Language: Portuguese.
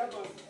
acabou.